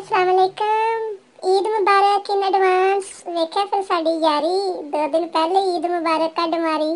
Islam ਅਲੈਕਮ Eid Mubarak in advance ਵੇਖਿਆ ਫਿਰ ਸਾਡੀ ਯਾਰੀ ਦੋ ਦਿਨ ਪਹਿਲੇ ਈਦ ਮੁਬਾਰਕ ਕੱਢ ਮਾਰੀ